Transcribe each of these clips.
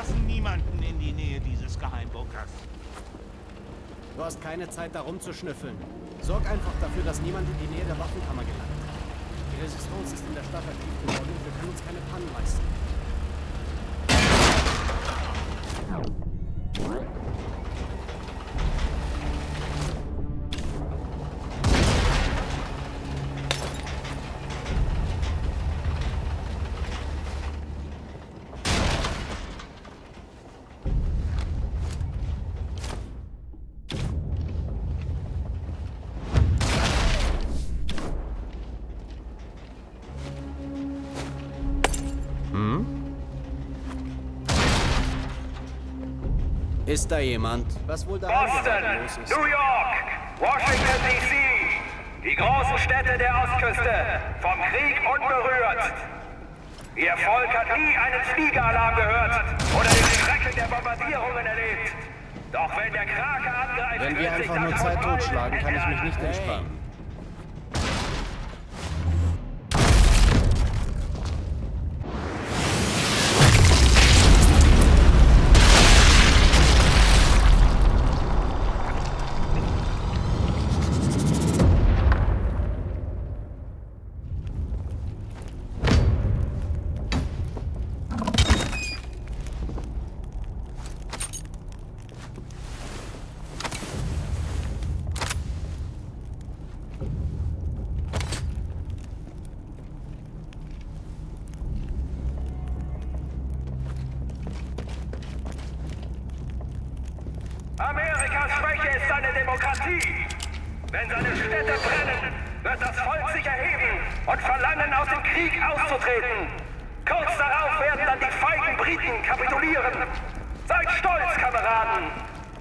lassen niemanden in die Nähe dieses Geheimbunkers. Du hast keine Zeit, da rumzuschnüffeln. Sorg einfach dafür, dass niemand in die Nähe der Waffenkammer gelangt. Die Resistance ist in der Stadt aktiv geworden und wir können uns keine Pannen leisten. Ist da jemand? Was wohl da Boston, los ist? New York, Washington DC, die großen Städte der Ostküste, vom Krieg unberührt. Ihr Volk hat nie einen Fliegeralarm gehört oder den Schrecken der Bombardierungen erlebt. Doch wenn der Krake angreift, Wenn wir einfach nur Zeit totschlagen, kann ich mich nicht ändern. entspannen. Amerikas Schwäche ist seine Demokratie. Wenn seine Städte brennen, wird das Volk sich erheben und verlangen, aus dem Krieg auszutreten. Kurz darauf werden dann die feigen Briten kapitulieren. Seid stolz, Kameraden.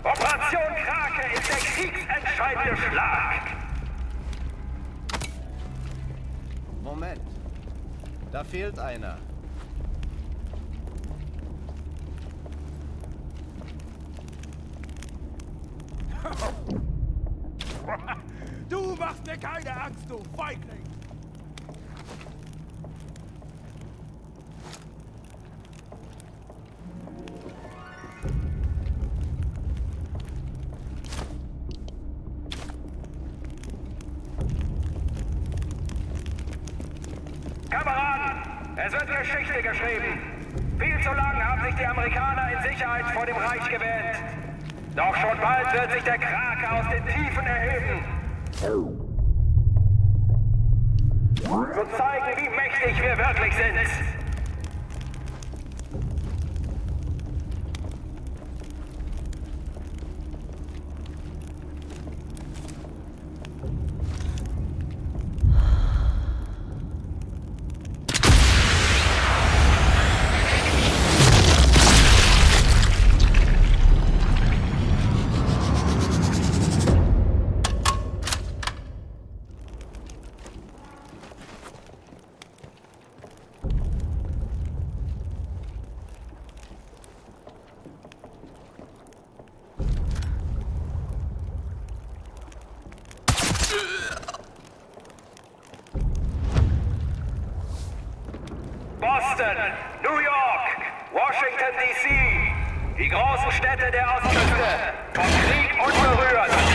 Operation Krake ist der kriegsentscheidende Schlag. Moment. Da fehlt einer. Du machst mir keine Angst, du Feigling! Kameraden, es wird Geschichte geschrieben. Viel zu lang haben sich die Amerikaner in Sicherheit vor dem Reich gewählt. Doch schon bald wird sich der Krake aus den Tiefen erheben. Zu zeigen, wie mächtig wir wirklich sind. Boston, New York, Washington DC, die großen Städte der Ostküste, vom Krieg unberührt.